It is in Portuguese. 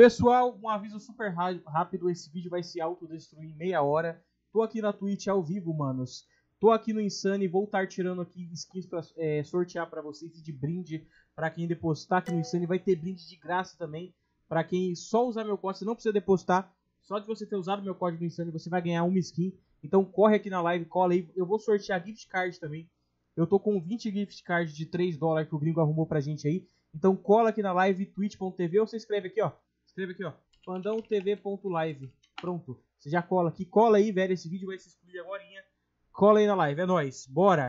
Pessoal, um aviso super rápido, esse vídeo vai se autodestruir em meia hora. Tô aqui na Twitch ao vivo, manos. Tô aqui no Insane, vou estar tirando aqui skins pra é, sortear para vocês de brinde. Para quem depositar aqui no Insane, vai ter brinde de graça também. Para quem só usar meu código, você não precisa depositar. Só de você ter usado meu código no Insane, você vai ganhar uma skin. Então corre aqui na live, cola aí. Eu vou sortear gift card também. Eu tô com 20 gift cards de 3 dólares que o gringo arrumou pra gente aí. Então cola aqui na live twitch.tv ou você escreve aqui, ó. Escreve aqui, ó. pandãotv.live. Pronto. Você já cola aqui. Cola aí, velho. Esse vídeo vai se excluir agora. Cola aí na live. É nóis. Bora!